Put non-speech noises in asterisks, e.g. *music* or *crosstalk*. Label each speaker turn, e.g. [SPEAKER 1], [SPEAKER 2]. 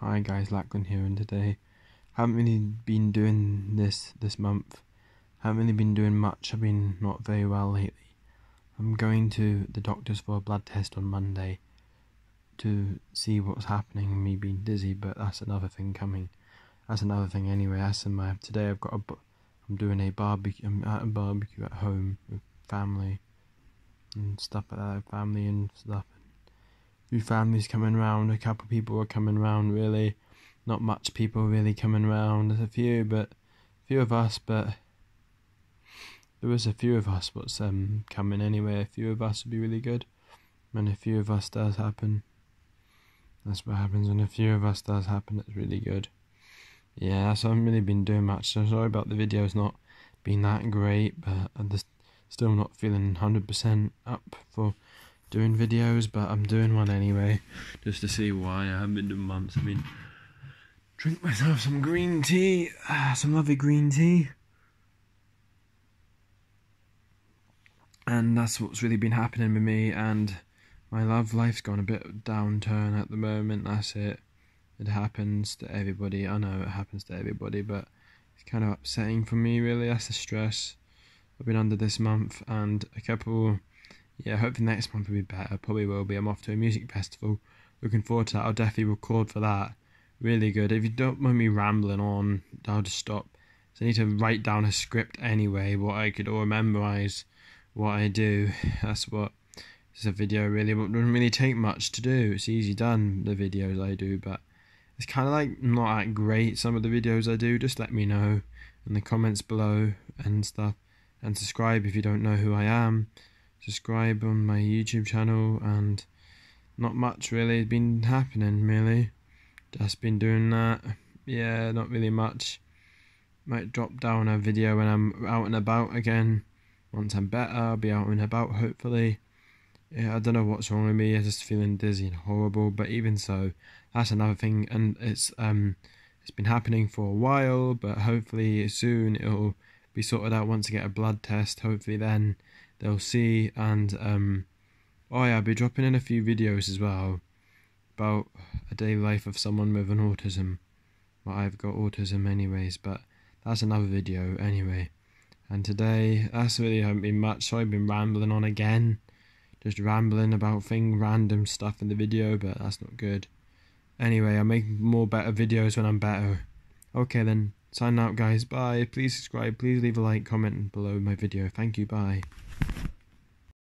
[SPEAKER 1] Hi guys, Lachlan here, and today haven't really been doing this this month. Haven't really been doing much. I've been not very well lately. I'm going to the doctor's for a blood test on Monday to see what's happening. Me being dizzy, but that's another thing coming. That's another thing anyway. That's in my today. I've got a. I'm doing a barbecue. I'm at a barbecue at home with family and stuff like that. Family and stuff few families coming round, a couple of people are coming round really. Not much people really coming round. There's a few, but few of us, but there was a few of us what's um coming anyway. A few of us would be really good. When a few of us does happen. That's what happens when a few of us does happen, it's really good. Yeah, so I haven't really been doing much, so sorry about the videos not being that great, but I'm just still not feeling hundred percent up for doing videos, but I'm doing one anyway, *laughs* just to see why I haven't been doing months. I mean, drink myself some green tea, ah, some lovely green tea. And that's what's really been happening with me, and my love life's gone a bit downturn at the moment. That's it. It happens to everybody. I know it happens to everybody, but it's kind of upsetting for me, really. That's the stress I've been under this month, and a couple yeah, hopefully next month will be better. Probably will be. I'm off to a music festival. Looking forward to that. I'll definitely record for that. Really good. If you don't mind me rambling on, I'll just stop. So I need to write down a script anyway, what I could or memorize what I do. That's what it's a video really. But doesn't really take much to do. It's easy done the videos I do, but it's kind of like not that great. Some of the videos I do. Just let me know in the comments below and stuff, and subscribe if you don't know who I am subscribe on my YouTube channel and not much really been happening really. Just been doing that. Yeah, not really much. Might drop down a video when I'm out and about again. Once I'm better, I'll be out and about hopefully. Yeah, I don't know what's wrong with me. I'm just feeling dizzy and horrible. But even so, that's another thing, and it's um, it's been happening for a while. But hopefully soon it'll be sorted out once I get a blood test. Hopefully then they'll see and um oh yeah, I'll be dropping in a few videos as well about a daily life of someone with an autism. Well, I've got autism anyways, but that's another video anyway. And today, that's really haven't been much, so I've been rambling on again. Just rambling about thing, random stuff in the video, but that's not good. Anyway, I'll make more better videos when I'm better. Okay then, sign out guys, bye. Please subscribe, please leave a like, comment below my video. Thank you, bye.